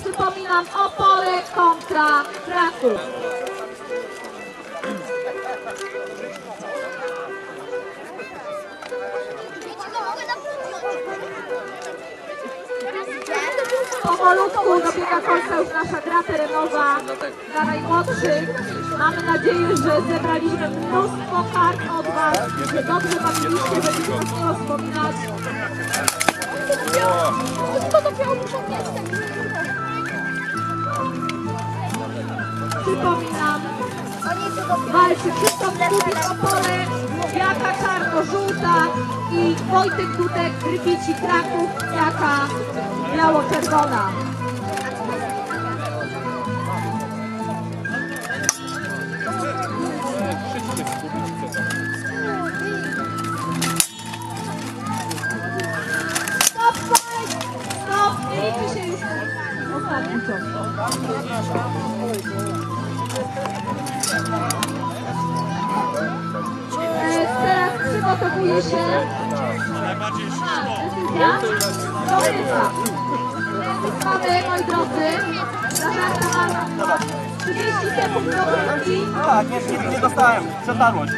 Przypominam Opole kontra Kraków. Powolutku dobiega końca już nasza gra terenowa dla najmłodszych. Mamy nadzieję, że zebraliśmy mnóstwo kart od Was, że dobrze bawiliście, będziecie nas miło wspominać. To dopiero muszą mieć Przypominam, tylko walczy Krzysztof Opole, Jaka Czarno-Żółta i Wojtek Dudek Gryfici Kraków, Jaka Biało-Czerwona. Teraz przygotowuje się decyzja Dobryca. Mamy, moi drodzy, zażartowana 30 sekund dogrywki. Tak, nie, nie, dostałem. Przetarłość.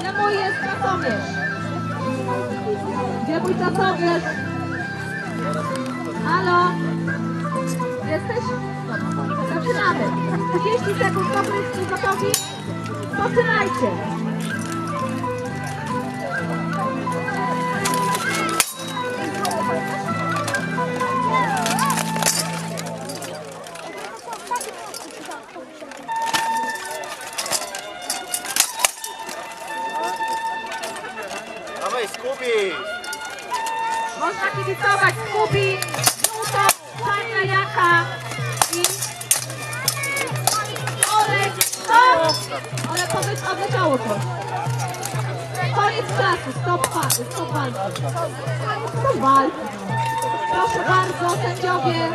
Gdzie mój jest? Gdzie mój pracowierz? Halo? Jesteś? Zaczynamy. 30 sekund dogrywki gotowi? Zaczynajcie. Dawaj, Skubi! Można kibicować Kubi, Żółto, Czarna Jaka i Olek. Stop! Ale powiedz, odleciało to. Koniec czasu, stop walki, stop walki. Stop walki. Proszę bardzo, sędziowie.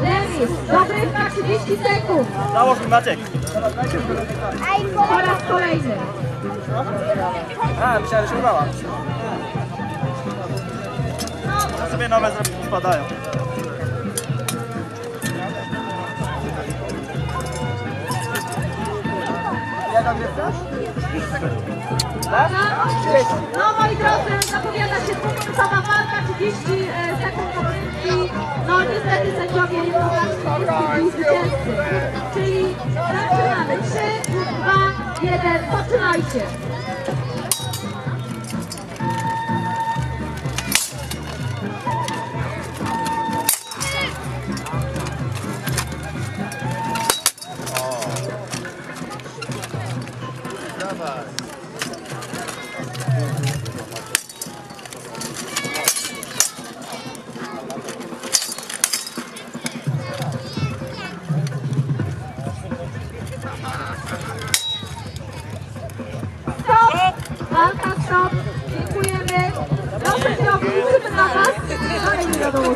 Remis, dogrywka 30 sekund. Załóż mi Maciek. Po raz kolejny. A, myślałem, że udała. Ja sobie nowe zrobić spadają. Odwiedzać? No moi drodzy, zapowiada się dwuminutowa walka, 30 e, sekund dogrywki. No niestety sędziowie nie pokazali 2, 1, zaczynajcie. Stop! Stop! Dziękujemy. Proszę się obrócić na was. Ale nie wiadomo